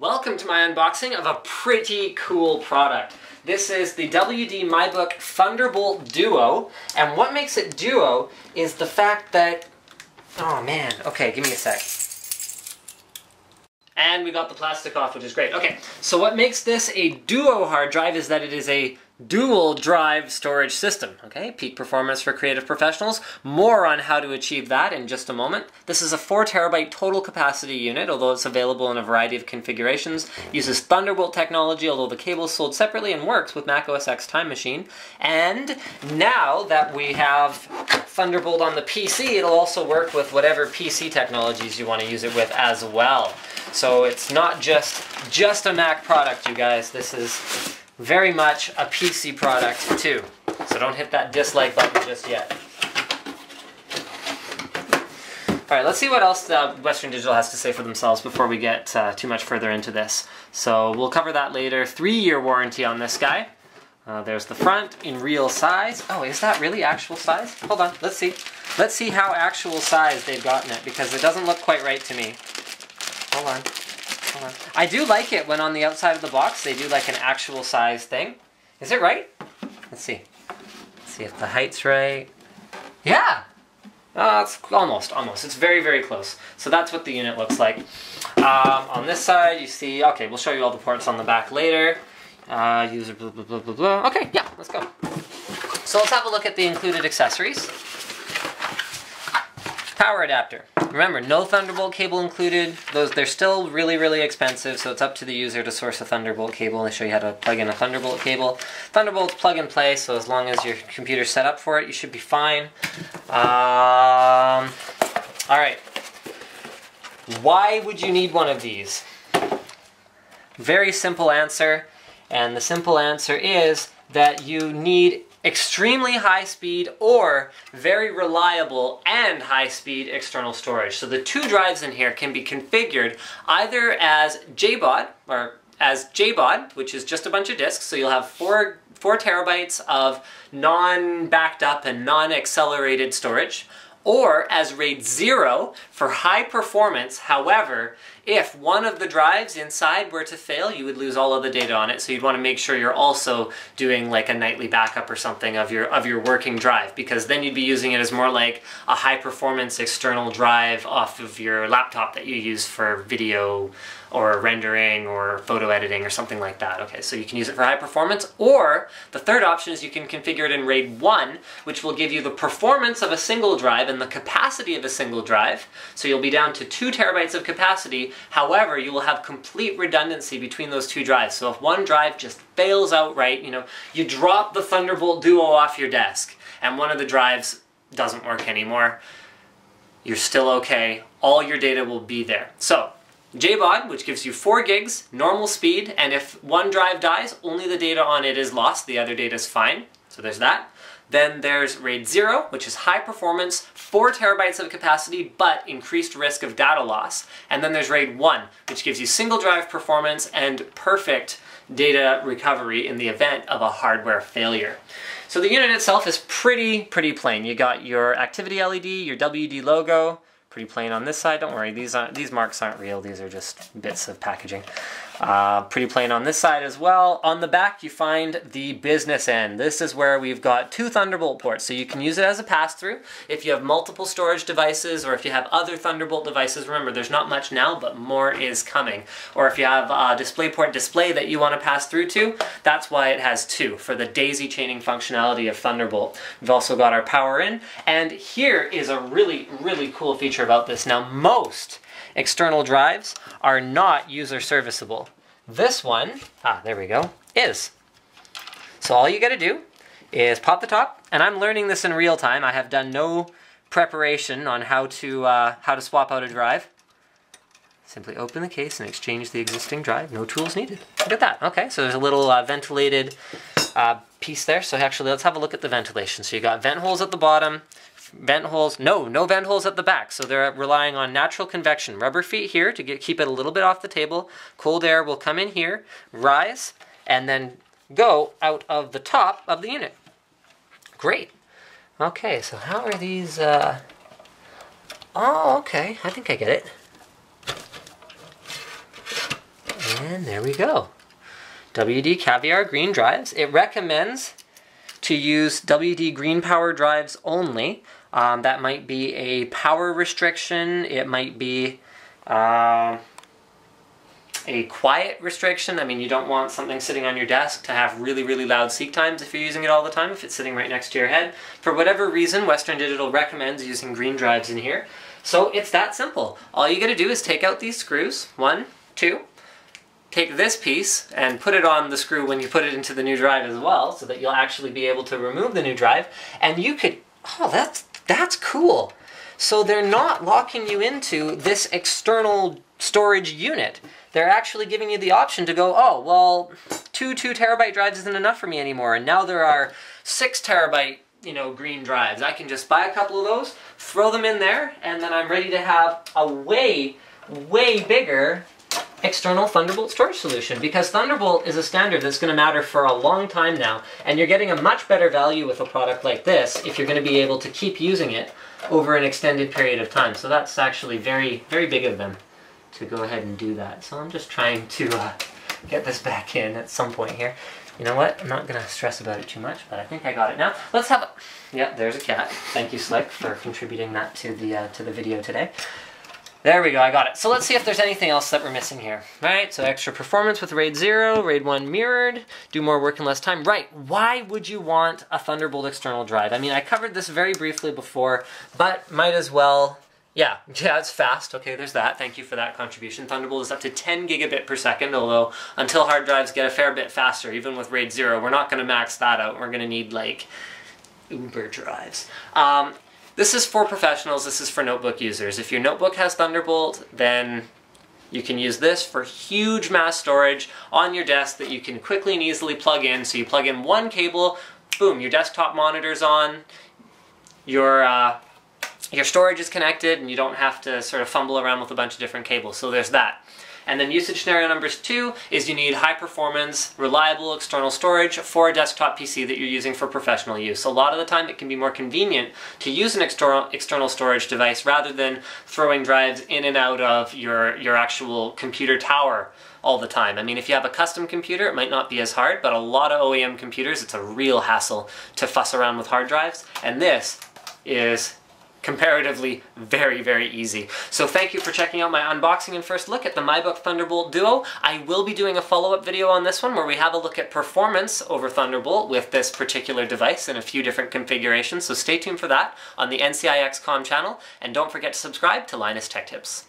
Welcome to my unboxing of a pretty cool product. This is the WD MyBook Thunderbolt Duo, and what makes it Duo is the fact that, oh man, okay, give me a sec. And we got the plastic off, which is great. Okay, so what makes this a Duo hard drive is that it is a dual drive storage system. Okay, peak performance for creative professionals. More on how to achieve that in just a moment. This is a 4 terabyte total capacity unit, although it's available in a variety of configurations. Uses Thunderbolt technology, although the cable is sold separately and works with Mac OS X Time Machine. And now that we have Thunderbolt on the PC, it'll also work with whatever PC technologies you want to use it with as well. So it's not just just a Mac product, you guys. This is very much a PC product too. So don't hit that dislike button just yet. All right, let's see what else uh, Western Digital has to say for themselves before we get uh, too much further into this. So we'll cover that later. Three-year warranty on this guy. Uh, there's the front in real size. Oh, is that really actual size? Hold on, let's see. Let's see how actual size they've gotten it because it doesn't look quite right to me. Hold on. I do like it when on the outside of the box they do like an actual size thing. Is it right? Let's see. Let's see if the height's right. Yeah! Uh, it's almost, almost. It's very, very close. So that's what the unit looks like. Um, on this side, you see, okay, we'll show you all the ports on the back later. Uh, user blah, blah, blah, blah, blah. Okay, yeah, let's go. So let's have a look at the included accessories. Power adapter. Remember, no Thunderbolt cable included. Those They're still really, really expensive, so it's up to the user to source a Thunderbolt cable. They show you how to plug in a Thunderbolt cable. Thunderbolt's plug and play, so as long as your computer's set up for it, you should be fine. Um, all right. Why would you need one of these? Very simple answer, and the simple answer is that you need extremely high speed or very reliable and high speed external storage. So the two drives in here can be configured either as JBOD or as JBOD, which is just a bunch of disks. So you'll have four, four terabytes of non-backed up and non-accelerated storage, or as RAID 0 for high performance. However, if one of the drives inside were to fail, you would lose all of the data on it. So you'd want to make sure you're also doing like a nightly backup or something of your of your working drive because then you'd be using it as more like a high performance external drive off of your laptop that you use for video or rendering or photo editing or something like that. Okay, so you can use it for high performance or the third option is you can configure it in RAID 1 which will give you the performance of a single drive and the capacity of a single drive. So you'll be down to two terabytes of capacity However, you will have complete redundancy between those two drives. So if one drive just fails outright, you know, you drop the Thunderbolt Duo off your desk and one of the drives doesn't work anymore, you're still okay. All your data will be there. So JBOD, which gives you 4 gigs, normal speed, and if one drive dies, only the data on it is lost, the other data is fine. So there's that. Then there's RAID 0, which is high performance, 4 terabytes of capacity, but increased risk of data loss. And then there's RAID 1, which gives you single drive performance and perfect data recovery in the event of a hardware failure. So the unit itself is pretty, pretty plain. You got your activity LED, your WD logo, pretty plain on this side. Don't worry, these aren't, these marks aren't real. These are just bits of packaging. Uh, pretty plain on this side as well. On the back, you find the business end. This is where we've got two Thunderbolt ports, so you can use it as a pass-through. If you have multiple storage devices, or if you have other Thunderbolt devices, remember, there's not much now, but more is coming. Or if you have a DisplayPort display that you want to pass through to, that's why it has two, for the daisy chaining functionality of Thunderbolt. We've also got our power in, and here is a really, really cool feature about this. Now, most external drives are not user serviceable. This one, ah, there we go, is. So all you gotta do is pop the top, and I'm learning this in real time. I have done no preparation on how to, uh, how to swap out a drive. Simply open the case and exchange the existing drive. No tools needed. Look at that. Okay, so there's a little uh, ventilated uh, piece there. So actually, let's have a look at the ventilation. So you got vent holes at the bottom, vent holes. No, no vent holes at the back. So they're relying on natural convection. Rubber feet here to get, keep it a little bit off the table. Cold air will come in here, rise, and then go out of the top of the unit. Great. Okay, so how are these, uh... Oh, okay, I think I get it. And there we go. WD Caviar Green drives. It recommends to use WD Green Power drives only. Um, that might be a power restriction. It might be uh, a quiet restriction. I mean, you don't want something sitting on your desk to have really, really loud seek times if you're using it all the time, if it's sitting right next to your head. For whatever reason, Western Digital recommends using green drives in here. So it's that simple. All you gotta do is take out these screws, one, two, take this piece and put it on the screw when you put it into the new drive as well, so that you'll actually be able to remove the new drive, and you could, oh, that's, that's cool. So they're not locking you into this external storage unit. They're actually giving you the option to go, oh, well, two two terabyte drives isn't enough for me anymore, and now there are six terabyte you know, green drives. I can just buy a couple of those, throw them in there, and then I'm ready to have a way, way bigger external Thunderbolt storage solution because Thunderbolt is a standard that's going to matter for a long time now and you're getting a much better value with a product like this if you're going to be able to keep using it over an extended period of time. So that's actually very, very big of them to go ahead and do that. So I'm just trying to uh, get this back in at some point here. You know what? I'm not going to stress about it too much, but I think I got it now. Let's have a... Yeah, there's a cat. Thank you, Slick, for contributing that to the, uh, to the video today. There we go, I got it. So let's see if there's anything else that we're missing here. Right, so extra performance with RAID 0, RAID 1 mirrored, do more work in less time. Right, why would you want a Thunderbolt external drive? I mean, I covered this very briefly before, but might as well yeah, yeah, it's fast. Okay, there's that. Thank you for that contribution. Thunderbolt is up to 10 gigabit per second, although until hard drives get a fair bit faster, even with RAID 0, we're not going to max that out. We're going to need, like, Uber drives. Um, this is for professionals, this is for notebook users. If your notebook has Thunderbolt, then you can use this for huge mass storage on your desk that you can quickly and easily plug in. So you plug in one cable, boom, your desktop monitor's on, your, uh, your storage is connected, and you don't have to sort of fumble around with a bunch of different cables. So there's that. And then usage scenario number two is you need high performance, reliable external storage for a desktop PC that you're using for professional use. A lot of the time it can be more convenient to use an external, external storage device rather than throwing drives in and out of your, your actual computer tower all the time. I mean, if you have a custom computer, it might not be as hard, but a lot of OEM computers, it's a real hassle to fuss around with hard drives. And this is comparatively very, very easy. So thank you for checking out my unboxing and first look at the MyBook Thunderbolt Duo. I will be doing a follow-up video on this one where we have a look at performance over Thunderbolt with this particular device in a few different configurations, so stay tuned for that on the NCIXCom channel, and don't forget to subscribe to Linus Tech Tips.